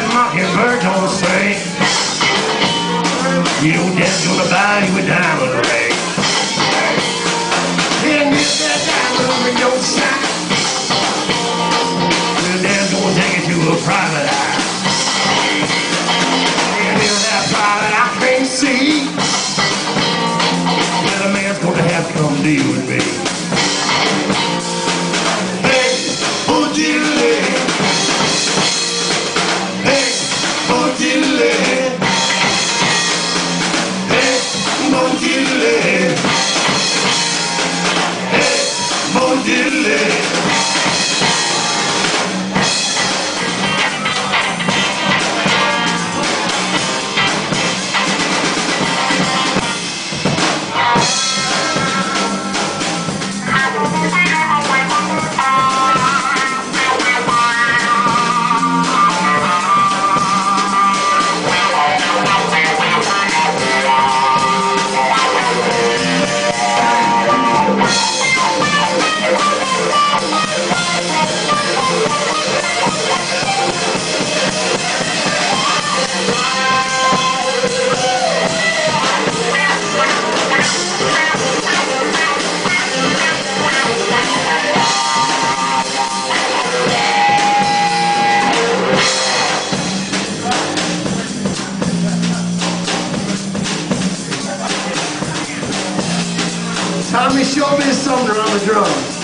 that mockingbird don't sing. delay. show me something on the drums.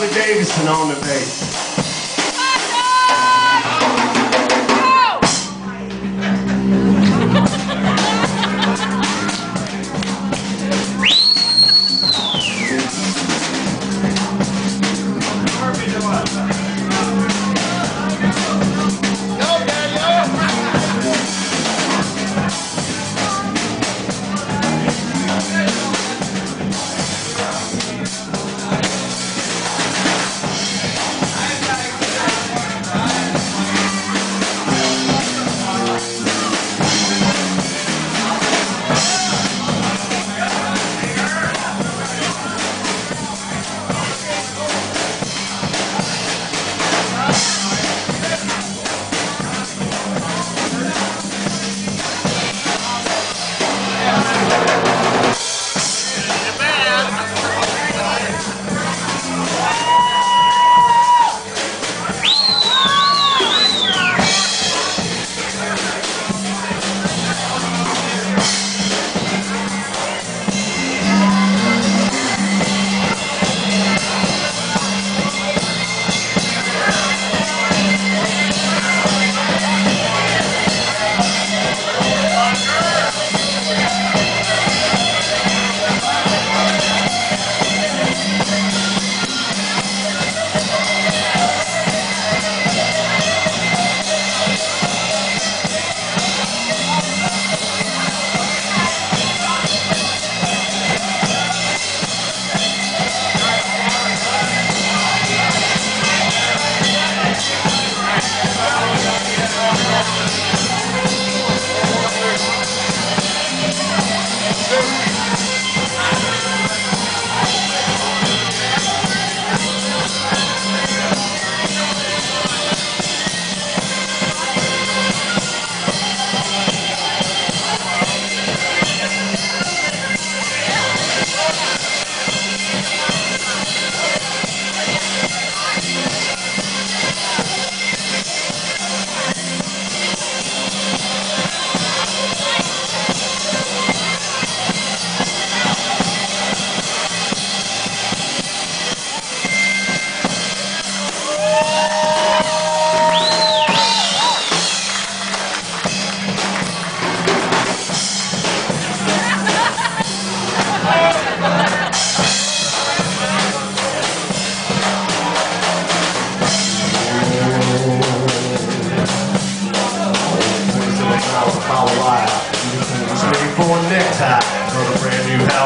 Marvin Davidson on the bass.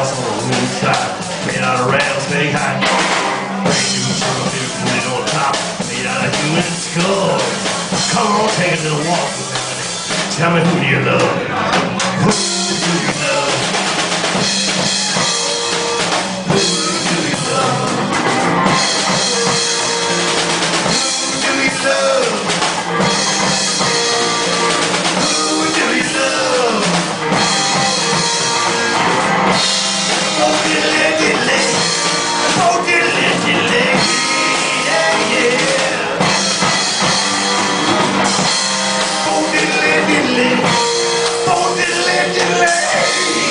New house on a rooftop. Made out of rattlesnake hide. Brand new turtle put it on top. Made out of human skulls. Come on, take a little walk with. Tell me who do you love? Amen.